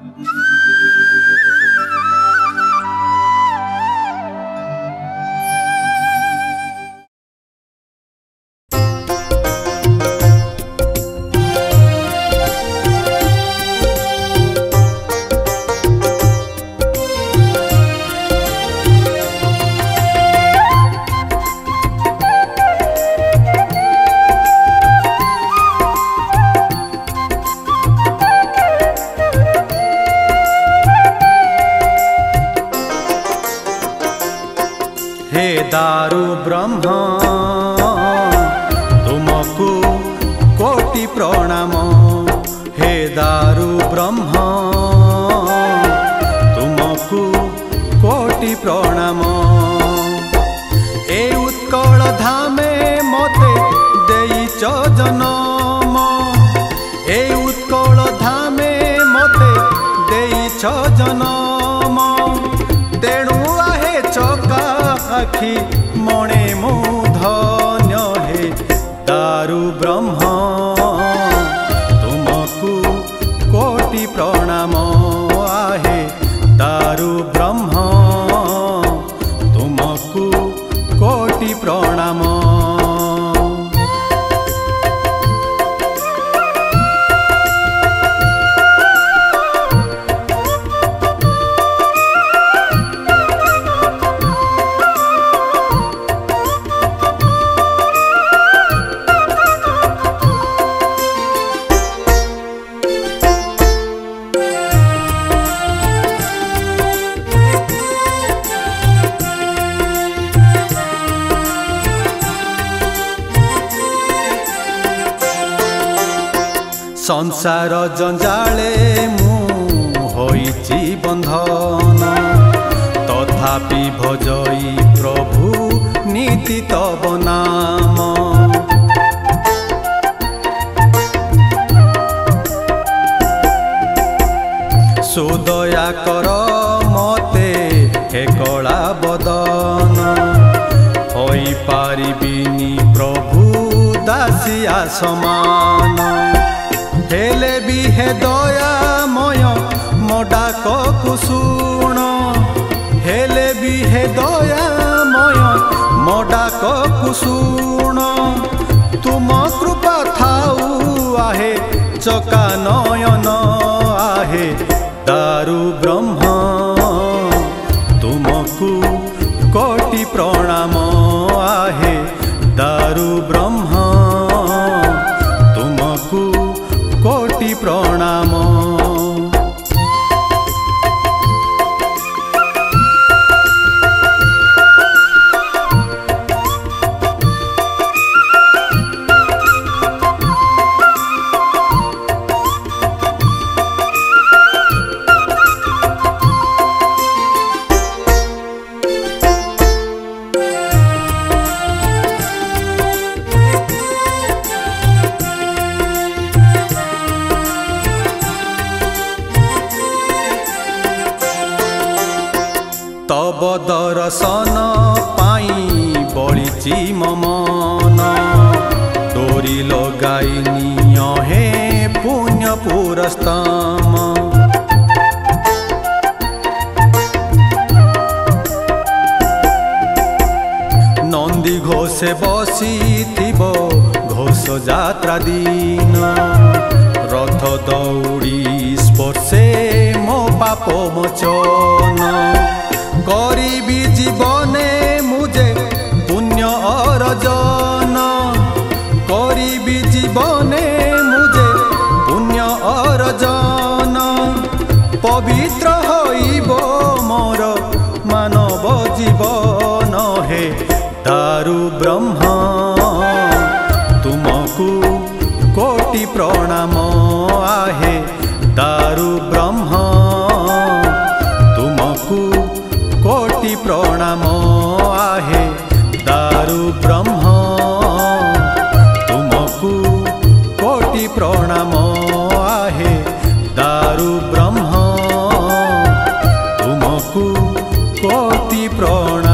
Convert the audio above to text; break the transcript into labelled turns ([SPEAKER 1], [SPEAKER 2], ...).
[SPEAKER 1] Thank mm-hmm. you. दारु ब्रह्म तुमको कोटि प्रणाम हे दारु ब्रह्म तुमको कोटि प्रणाम ए उत्कल धामे मते देईच जन्म ए उत्कल धामे मते देईच जन्म ସାକ୍ଷୀ ମଣେ ମୁଁ ଧନ୍ୟ ହେ ତାରୁ ବ୍ରହ୍ମ ତୁମକୁ କୋଟି ପ୍ରଣାମ ସଂସାର ଜଞ୍ଜାଳେ ମୁଁ ହୋଇଛି ବନ୍ଧନ ତଥାପି ଭଜଇ ପ୍ରଭୁ ନୀତି ତବନା ଦୟା କର ମତେ ହେ କଳା ବଦନ ହୋଇପାରିବିନି ପ୍ରଭୁ ଦାସିଆ ସମାନ ହେଲେ ବି ହେ ଦୟାମୟ ମୋ ଡାକକୁ ଶୁଣ ହେଲେ ବି ହେ ଦୟାମୟ ମୋ ଡାକକୁ ଶୁଣ ତୁମ କୃପା ଥାଉ ଆହେ ଚକା खू कोटी प्रणाम आहे दारू ब्रह्मा तुमकू कोटी प्रणाम ଦର୍ଶନ ପାଇଁ ବଳିଛି ମମନ ଡୋରି ଲଗାଇ ନିଅ ହେ ପୁଣ୍ୟ ପୁରସ୍ତମ ନନ୍ଦୀ ଘୋଷେ ବସିଥିବ ঘোষ যাত্রা দিন রথ দৌড়ি স্পর্শে মো পাপ মোচন दारु ब्रह्मा तुमको कोटि प्रणाम आहे दारु ब्रह्मा तुमको कोटि प्रणाम आहे दारु ब्रह्मा तुमको कोटि प्रणाम आहे दारु ब्रह्मा तुमको कोटि प्रणाम